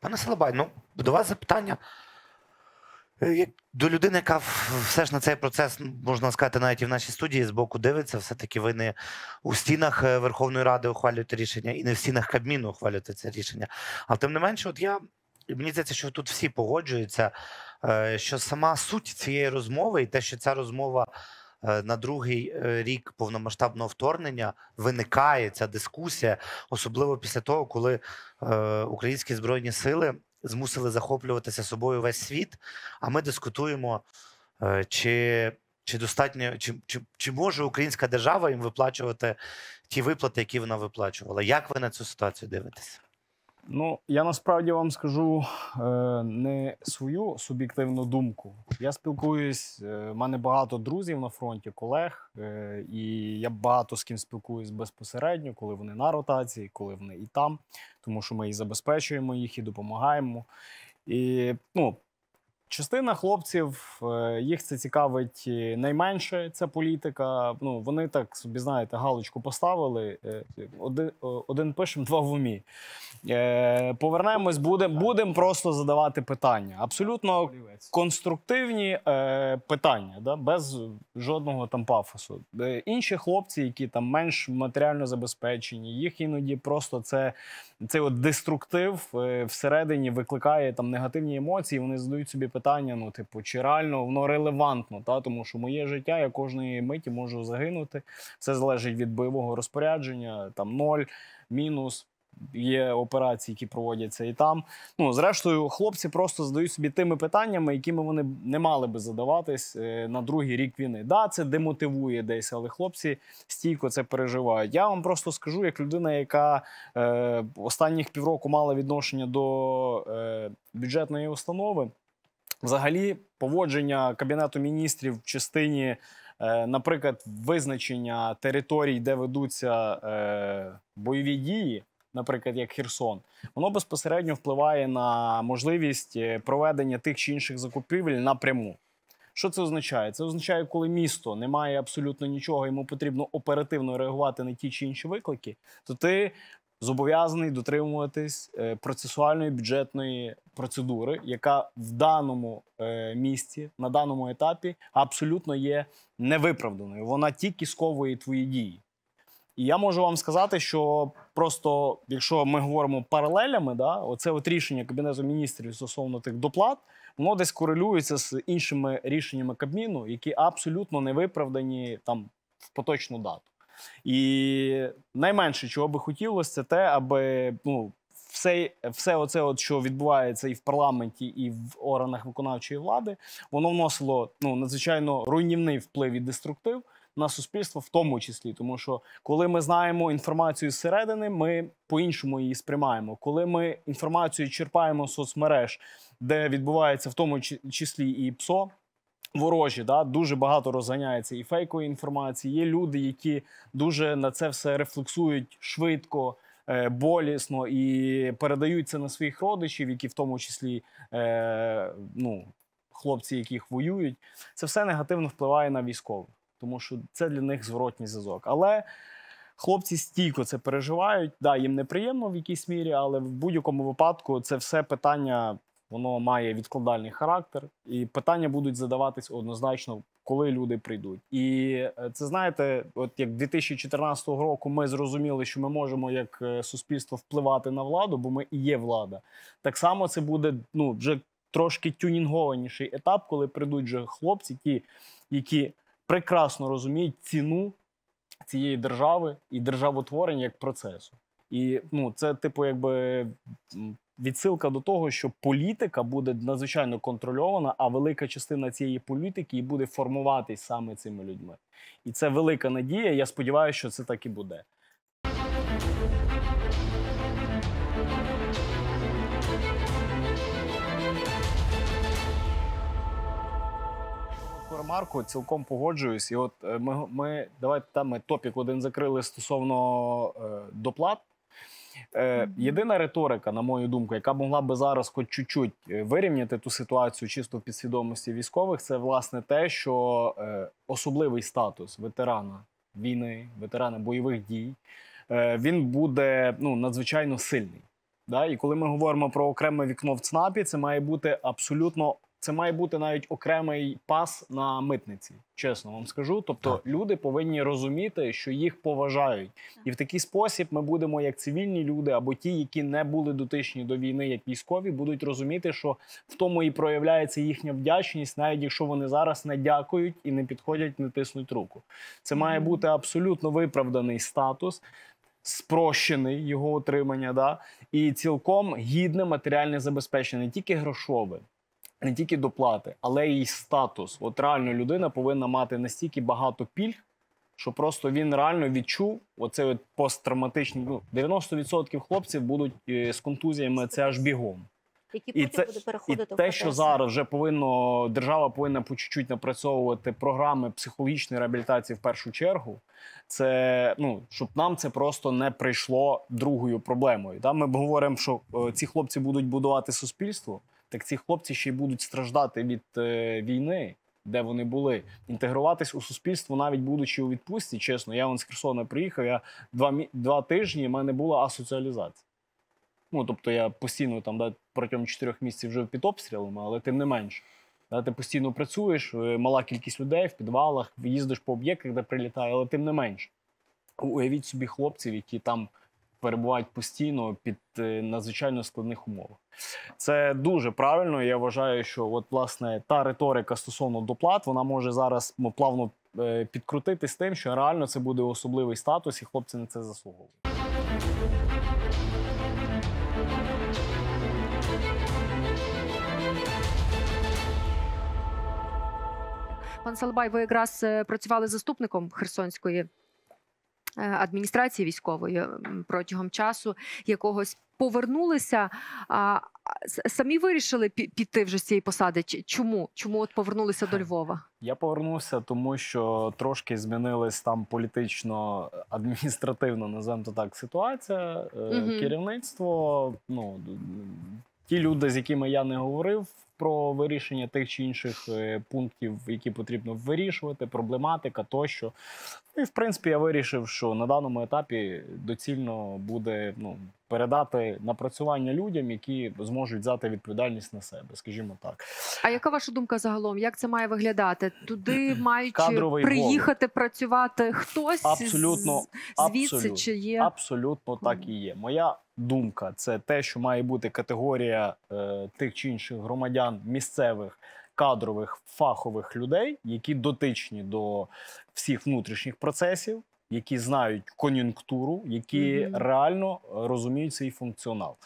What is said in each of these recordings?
Пане Салабай, ну до вас запитання. Е, Як до людини, яка все ж на цей процес, можна сказати, навіть і в нашій студії з боку дивиться, все-таки ви не у стінах е, Верховної Ради ухвалюєте рішення і не в стінах Кабміну ухвалюєте це рішення. Але тим не менше, от я мені здається, що тут всі погоджуються, е, що сама суть цієї розмови і те, що ця розмова на другий е, рік повномасштабного вторгнення виникає ця дискусія, особливо після того, коли е, українські збройні сили змусили захоплюватися собою весь світ. А ми дискутуємо, е, чи, чи достатньо, чи, чи, чи може українська держава їм виплачувати ті виплати, які вона виплачувала. Як ви на цю ситуацію дивитеся? Ну, я насправді вам скажу е, не свою суб'єктивну думку. Я спілкуюсь, е, в мене багато друзів на фронті, колег, е, і я багато з ким спілкуюсь безпосередньо, коли вони на ротації, коли вони і там, тому що ми і забезпечуємо їх, і допомагаємо. І ну, частина хлопців, е, їх це цікавить найменше, ця політика. Ну, вони так собі, знаєте, галочку поставили. е, Один, один пишем, два в умі. Е, Повернемось, будемо будем просто задавати питання. Абсолютно конструктивні питання, да, без жодного там пафосу. Інші хлопці, які там менш матеріально забезпечені, їх іноді просто це, цей от деструктив всередині викликає там негативні емоції. Вони задають собі питання: ну, типу, чи реально воно релевантно? Та? Тому що моє життя я кожної миті можу загинути. Все залежить від бойового розпорядження, там ноль, мінус. Є операції, які проводяться і там. Ну, зрештою, хлопці просто задають собі тими питаннями, якими вони не мали би задаватись е, на другий рік війни. Да, це демотивує десь, але хлопці стійко це переживають. Я вам просто скажу, як людина, яка е, останніх півроку мала відношення до е, бюджетної установи. Взагалі, поводження кабінету міністрів в частині, е, наприклад, визначення територій, де ведуться е, бойові дії, наприклад, як Херсон, воно безпосередньо впливає на можливість е, проведення тих чи інших закупівель напряму. Що це означає? Це означає, коли місто не має абсолютно нічого, йому потрібно оперативно реагувати на ті чи інші виклики, то ти зобов'язаний дотримуватись е, процесуальної бюджетної процедури, яка в даному е, місці на даному етапі абсолютно є невиправданою. Вона тільки сковує твої дії. І я можу вам сказати, що просто якщо ми говоримо паралелями, да, оце от рішення Кабінету міністрів стосовно тих доплат, воно десь корелюється з іншими рішеннями Кабміну, які абсолютно не виправдані там в поточну дату. І найменше, чого би хотілося, це те, аби ну, все, все оце, от, що відбувається і в парламенті, і в органах виконавчої влади, воно вносило ну, надзвичайно руйнівний вплив і деструктив на суспільство, в тому числі. Тому що коли ми знаємо інформацію зсередини, ми по-іншому її сприймаємо. Коли ми інформацію черпаємо з соцмереж, де відбувається в тому чи- числі і ПСО. Ворожі, да, дуже багато розганяється і фейкової інформації. Є люди, які дуже на це все рефлексують швидко, е, болісно і передають це на своїх родичів, які в тому числі е, ну, хлопці, яких воюють. Це все негативно впливає на військових, тому що це для них зворотній зв'язок. Але хлопці стійко це переживають. Да, їм неприємно в якійсь мірі, але в будь-якому випадку це все питання. Воно має відкладальний характер, і питання будуть задаватись однозначно, коли люди прийдуть. І е, це знаєте, от як 2014 року ми зрозуміли, що ми можемо як е, суспільство впливати на владу, бо ми і є влада. Так само це буде ну вже трошки тюнінгованіший етап, коли прийдуть вже хлопці, ті, які прекрасно розуміють ціну цієї держави і державотворення як процесу. І ну, це, типу, якби відсилка до того, що політика буде надзвичайно контрольована, а велика частина цієї політики і буде формуватись саме цими людьми. І це велика надія. Я сподіваюся, що це так і буде. Ремарку цілком погоджуюсь. І от е, ми, ми давайте там ми топік один закрили стосовно е, доплат. Е, єдина риторика, на мою думку, яка могла би зараз хоч чуть-чуть е, вирівняти ту ситуацію чисто в підсвідомості військових, це власне те, що е, особливий статус ветерана війни, ветерана бойових дій, е, він буде ну, надзвичайно сильний. Да? І коли ми говоримо про окреме вікно в ЦНАПі, це має бути абсолютно. Це має бути навіть окремий пас на митниці. Чесно вам скажу. Тобто Так. люди повинні розуміти, що їх поважають, і в такий спосіб ми будемо, як цивільні люди, або ті, які не були дотичні до війни, як військові, будуть розуміти, що в тому і проявляється їхня вдячність, навіть якщо вони зараз не дякують і не підходять, не тиснуть руку. Це має бути абсолютно виправданий статус, спрощений його отримання, да? і цілком гідне матеріальне забезпечення, не тільки грошове. Не тільки доплати, але й статус. От реально людина повинна мати настільки багато пільг, що просто він реально відчув оцей от посттравматичний. Ну, 90% хлопців будуть е, з контузіями, це аж бігом. Які І це- буде І переходити в те, що зараз вже повинно держава повинна по чуть-чуть напрацьовувати програми психологічної реабілітації в першу чергу. Це ну щоб нам це просто не прийшло другою проблемою. Да? Ми говоримо, що е, ці хлопці будуть будувати суспільство, так ці хлопці ще й будуть страждати від е, війни, де вони були. Інтегруватись у суспільство, навіть будучи у відпустці. Чесно, я вон з Херсона приїхав. Я два два тижні в мене була асоціалізація. Ну, тобто я постійно там да, протягом чотирьох місяців жив під обстрілами, але тим не менше. Да, ти постійно працюєш, е, мала кількість людей в підвалах, їздиш по об'єктах, де прилітає, але тим не менше. Уявіть собі хлопців, які там перебувають постійно під е, надзвичайно складних умовах. Це дуже правильно. Я вважаю, що от власне та риторика стосовно доплат вона може зараз ну, плавно е, підкрутити тим, що реально це буде особливий статус, і хлопці на це заслуговують. Пан Салабай, ви якраз е, працювали заступником Херсонської адміністрації військової протягом часу якогось. Повернулися, а самі вирішили пі- піти вже з цієї посади. Чому? Чому от повернулися до Львова? Я повернувся, тому що трошки змінилась там політично адміністративно, називаємо то так, ситуація. Е, Мгм. Керівництво, ну ті люди, з якими я не говорив про вирішення тих чи інших е, пунктів, які потрібно вирішувати, проблематика тощо. І в принципі я вирішив, що на даному етапі доцільно буде ну, передати напрацювання людям, які зможуть взяти відповідальність на себе, скажімо так. А яка ваша думка загалом? Як це має виглядати? Туди мають Кадровий приїхати працювати хтось Абсолютно, звідси абсолютно. чи є? Абсолютно так і є. Моя думка це те, що має бути категорія е, тих чи інших громадян місцевих. Кадрових фахових людей, які дотичні до всіх внутрішніх процесів, які знають кон'юнктуру, які Мгм. реально е, розуміють свій функціонал.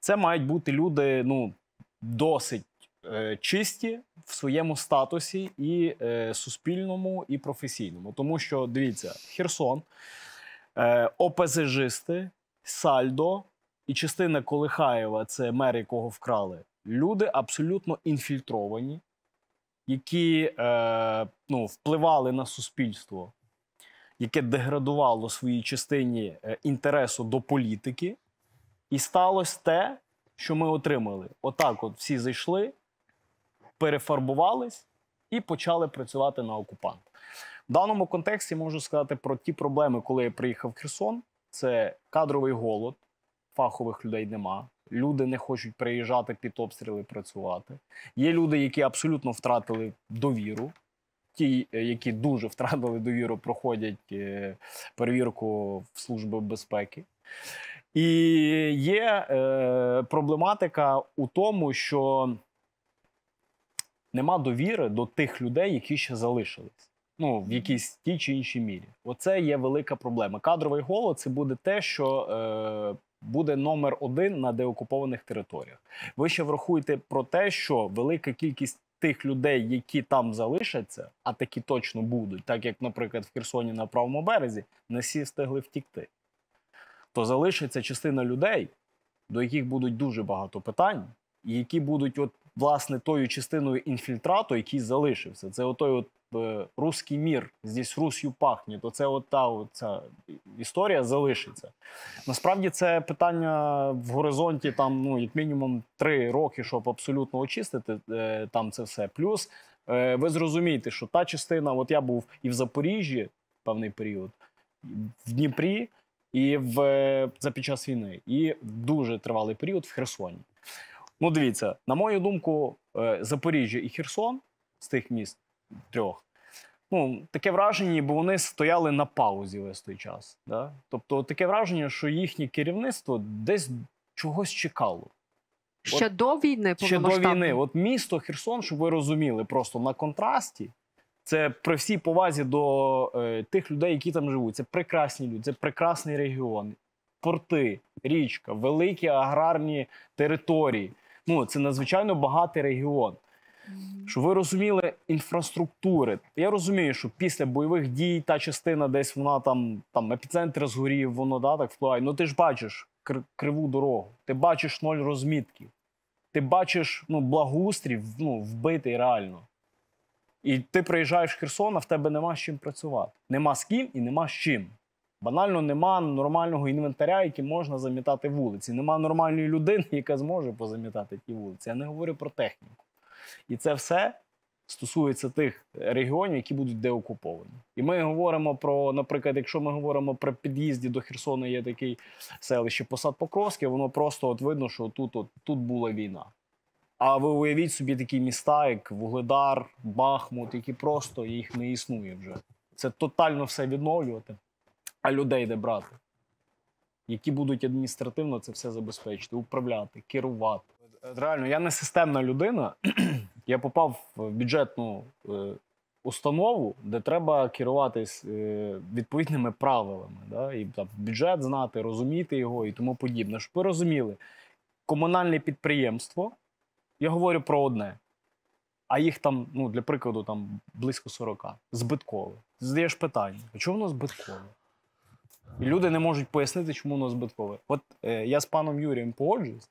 Це мають бути люди ну, досить е, чисті в своєму статусі і е, суспільному, і професійному. Тому що дивіться, Херсон, е, ОПЗЖисти, Сальдо і частина Колихаєва, це мер, якого вкрали. Люди абсолютно інфільтровані, які е, ну, впливали на суспільство, яке деградувало своїй частині е, інтересу до політики, і сталося те, що ми отримали. Отак, от всі зайшли, перефарбувались і почали працювати на окупанта. В даному контексті можу сказати про ті проблеми, коли я приїхав в Херсон. Це кадровий голод, фахових людей нема. Люди не хочуть приїжджати під обстріли працювати. Є люди, які абсолютно втратили довіру. Ті, е, які дуже втратили довіру, проходять е, перевірку в Служби безпеки. І є е, проблематика у тому, що нема довіри до тих людей, які ще залишились. Ну, в якійсь тій чи іншій мірі. Оце є велика проблема. Кадровий голод це буде те, що е, буде номер один на деокупованих територіях. Ви ще врахуйте про те, що велика кількість тих людей, які там залишаться, а такі точно будуть, так як, наприклад, в Херсоні на правому березі, не всі встигли втікти. То залишиться частина людей, до яких будуть дуже багато питань, і які будуть, от, власне, тою частиною інфільтрату, який залишився. Це отой от русський мір, здесь Русью то це от та от ця історія залишиться. Насправді це питання в горизонті там, ну, як мінімум, три роки, щоб абсолютно очистити е, там це все. Плюс е, ви зрозумієте, що та частина, от я був і в Запоріжжі певний період, в Дніпрі. і в, е, за під час війни, і дуже тривалий період в Херсоні. Ну, дивіться, на мою думку, е, Запоріжжя і Херсон з тих міст трьох. Ну, таке враження, ніби вони стояли на паузі весь той час. Да? Тобто, таке враження, що їхнє керівництво десь чогось чекало. Ще до війни Ще до війни. От місто Херсон, щоб ви розуміли, просто на контрасті. Це при всій повазі до е, тих людей, які там живуть. Це прекрасні люди, це прекрасний регіон, порти, річка, великі аграрні території. Ну, це надзвичайно багатий регіон. Щоб ви розуміли інфраструктури. Я розумію, що після бойових дій та частина десь вона там, там епіцентр згорів, воно да, так впливає. Ну ти ж бачиш кр- криву дорогу, ти бачиш ноль розмітків, ти бачиш ну, благоустрій ну, вбитий реально. І ти приїжджаєш в Херсон, а в тебе нема з чим працювати. Нема з ким і нема з чим. Банально нема нормального інвентаря, яким можна замітати вулиці. Нема нормальної людини, яка зможе позамітати ті вулиці. Я не говорю про техніку. І це все стосується тих регіонів, які будуть деокуповані. І ми говоримо про, наприклад, якщо ми говоримо про під'їзді до Херсону, є такий селище Посад Покровське, воно просто от видно, що тут, от, тут була війна. А ви уявіть собі такі міста, як Вугледар, Бахмут, які просто їх не існує вже. Це тотально все відновлювати, а людей де брати, які будуть адміністративно це все забезпечити, управляти, керувати. Реально, я не системна людина. Я попав в бюджетну е, установу, де треба керуватись е, відповідними правилами. Да? І там, бюджет знати, розуміти його і тому подібне. Щоб ви розуміли, комунальне підприємство, я говорю про одне. А їх там, ну, для прикладу, там близько 40. Збиткове. Ти задаєш питання: а чому воно збиткове? І люди не можуть пояснити, чому воно збиткове. От е, я з паном Юрієм погоджуюсь.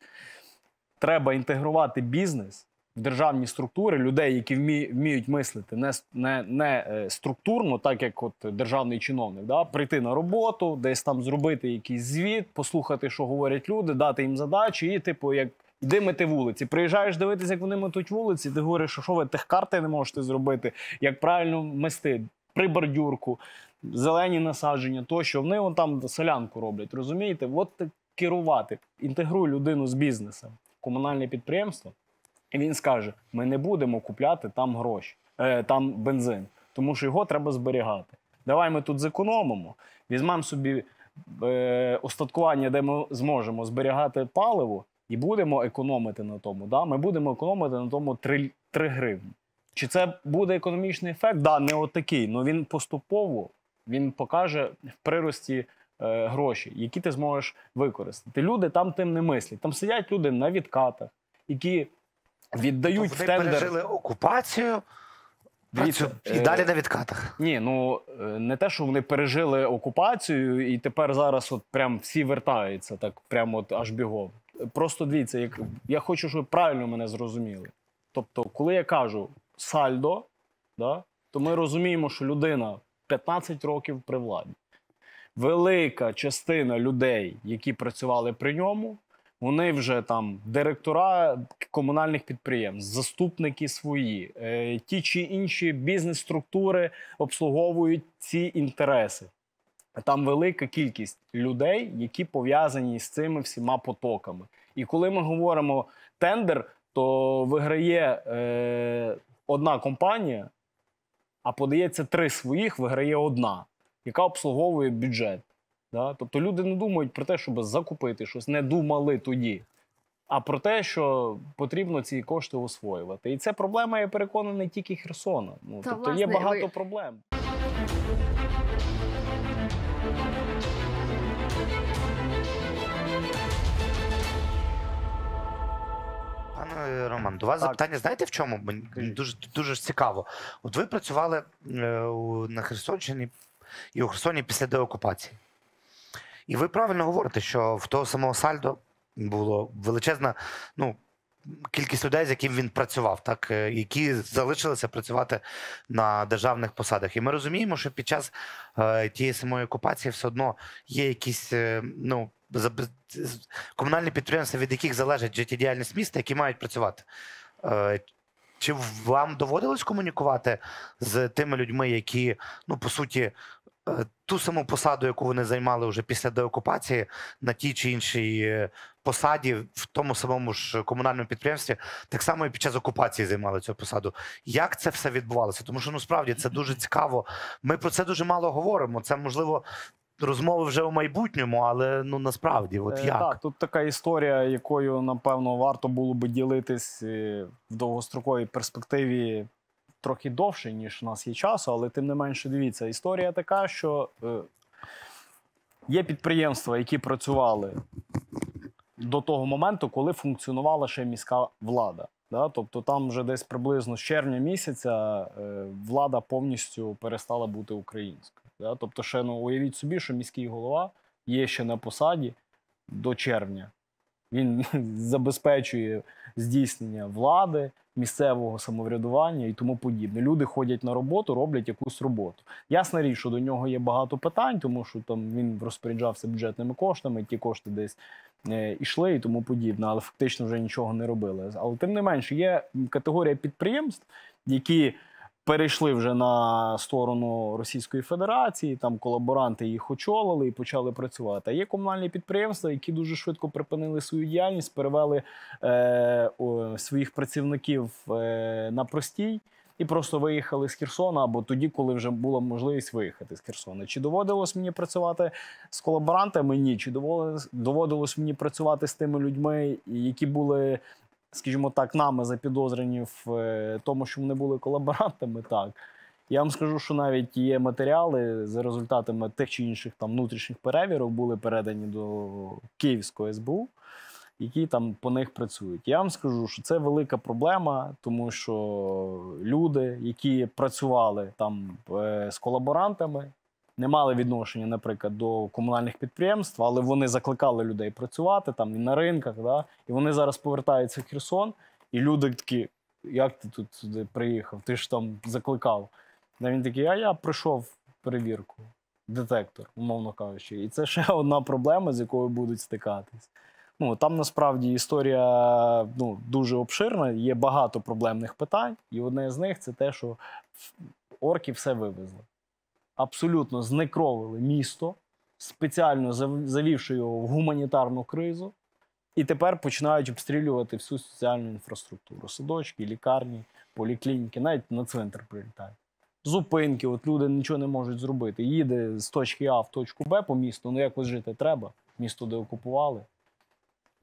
Треба інтегрувати бізнес в державні структури людей, які вмі, вміють мислити не, не, не е, структурно, так як от державний чиновник, да? прийти на роботу, десь там зробити якийсь звіт, послухати, що говорять люди, дати їм задачі, і, типу, як йди мити вулиці. Приїжджаєш дивитися, як вони метуть вулиці, ти говориш, що, що ви техкарти не можете зробити, як правильно мести при бордюрку, зелені насадження, тощо. Вони вон там солянку роблять, розумієте? От керувати, інтегруй людину з бізнесом комунальне підприємство. І він скаже: ми не будемо купляти там гроші, е, там бензин, тому що його треба зберігати. Давай ми тут зекономимо, візьмемо собі е, остаткування, де ми зможемо зберігати паливо, і будемо економити на тому. Да? Ми будемо економити на тому 3, 3 гривні. Чи це буде економічний ефект? Да, не отакий, але він поступово він покаже в прирості гроші, які ти зможеш використати. Люди там тим не мислять. Там сидять люди на відкатах, які віддають в Вони тендер. пережили окупацію Дивіться, і е, далі на відкатах. Ні, ну е, не те, що вони пережили окупацію, і тепер зараз от прям всі вертаються, так прямо от аж бігом. Просто дивіться, як я хочу, щоб ви правильно мене зрозуміли. Тобто, коли я кажу сальдо, да, то ми розуміємо, що людина 15 років при владі. Велика частина людей, які працювали при ньому, вони вже там директора комунальних підприємств, заступники свої, е, ті чи інші бізнес-структури обслуговують ці інтереси. Там велика кількість людей, які пов'язані з цими всіма потоками. І коли ми говоримо тендер, то виграє е, одна компанія, а подається три своїх, виграє одна, яка обслуговує бюджет. Да? Тобто люди не думають про те, щоб закупити щось, не думали тоді. А про те, що потрібно ці кошти освоювати. І це проблема, я переконаний, тільки Херсона. Ну, Та, тобто є багато ви- проблем. Пане Роман, до вас Так. запитання, знаєте в чому? Мені дуже, дуже цікаво. От ви працювали е, на Херсонщині і у Херсоні після деокупації. І ви правильно говорите, що в того самого Сальдо було величезна ну, кількість людей, з яким він працював, так, е, які залишилися працювати на державних посадах. І ми розуміємо, що під час е, тієї самої окупації все одно є якісь е, ну, комунальні підприємства, від яких залежить життєдіяльність міста, які мають працювати. Чи вам доводилось комунікувати з тими людьми, які, ну по суті, е, ту саму посаду, яку вони займали вже після деокупації, на тій чи іншій е, посаді, в тому самому ж комунальному підприємстві, так само і під час окупації займали цю посаду. Як це все відбувалося? Тому що ну це дуже цікаво. Ми про це дуже мало говоримо. Це можливо. Розмови вже у майбутньому, але ну насправді, от Е, як? Так, тут така історія, якою напевно варто було би ділитись е, в довгостроковій перспективі трохи довше, ніж у нас є часу, але тим не менше, дивіться, історія така, що е, є підприємства, які працювали до того моменту, коли функціонувала ще міська влада. Да? Тобто там вже десь приблизно з червня місяця влада повністю перестала бути українською. Да? Тобто, ще ну, уявіть собі, що міський голова є ще на посаді до червня. Він забезпечує здійснення влади, місцевого самоврядування і тому подібне. Люди ходять на роботу, роблять якусь роботу. Ясна річ, що до нього є багато питань, тому що там він розпоряджався бюджетними коштами, ті кошти десь е, ішли і тому подібне, але фактично вже нічого не робили. Але тим не менше, є категорія підприємств, які перейшли вже на сторону Російської Федерації, там колаборанти їх очолили і почали працювати. А є комунальні підприємства, які дуже швидко припинили свою діяльність, перевели е, о, своїх працівників е, на простій. І просто виїхали з Херсона або тоді, коли вже була можливість виїхати з Херсона. Чи доводилось мені працювати з колаборантами? Ні. Чи доводилось, мені працювати з тими людьми, які були скажімо так, нами запідозрені в е, тому, що вони були колаборантами, так. Я вам скажу, що навіть є матеріали за результатами тих чи інших там внутрішніх перевірок були передані до Київського СБУ, які там по них працюють. Я вам скажу, що це велика проблема, тому що люди, які працювали там е, з колаборантами, не мали відношення, наприклад, до комунальних підприємств, але вони закликали людей працювати там і на ринках. Да? І вони зараз повертаються в Херсон, і люди такі, як ти тут сюди приїхав? Ти ж там закликав. А він такий, а я прийшов перевірку, детектор, умовно кажучи. І це ще одна проблема, з якою будуть стикатись. Ну, там насправді історія ну, дуже обширна, є багато проблемних питань, і одне з них це те, що орки все вивезли абсолютно знекровили місто, спеціально завівши його в гуманітарну кризу, і тепер починають обстрілювати всю соціальну інфраструктуру: садочки, лікарні, поліклініки, навіть на центр прилітають. Зупинки, от люди нічого не можуть зробити. Їде з точки А в точку Б по місту, ну якось жити треба. Місто де окупували.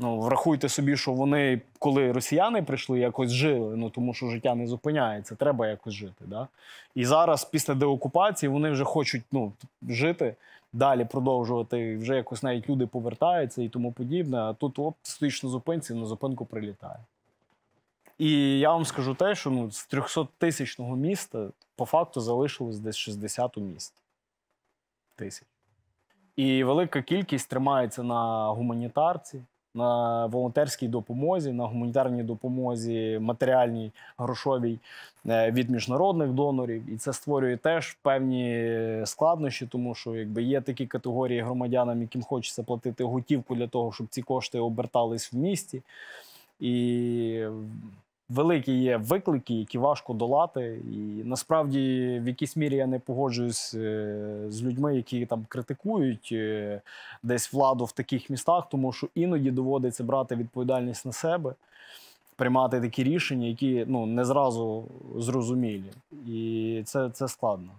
Ну, врахуйте собі, що вони, коли росіяни прийшли, якось жили, ну тому що життя не зупиняється, треба якось жити. Да? І зараз, після деокупації, вони вже хочуть ну, жити, далі продовжувати. Вже якось навіть люди повертаються і тому подібне. А тут оп, стоїш на зупинці, на зупинку прилітає. І я вам скажу те, що ну, з 300 тисячного міста по факту залишилось десь 60 у місті. Тисяч. І велика кількість тримається на гуманітарці, на волонтерській допомозі, на гуманітарній допомозі, матеріальній, грошовій е, від міжнародних донорів. І це створює теж певні складнощі, тому що якби є такі категорії громадянам, яким хочеться платити готівку для того, щоб ці кошти обертались в місті. І великі є виклики, які важко долати. І насправді в якійсь мірі я не погоджуюсь е, з людьми, які там критикують е, десь владу в таких містах, тому що іноді доводиться брати відповідальність на себе. Приймати такі рішення, які ну не зразу зрозумілі, і це, це складно.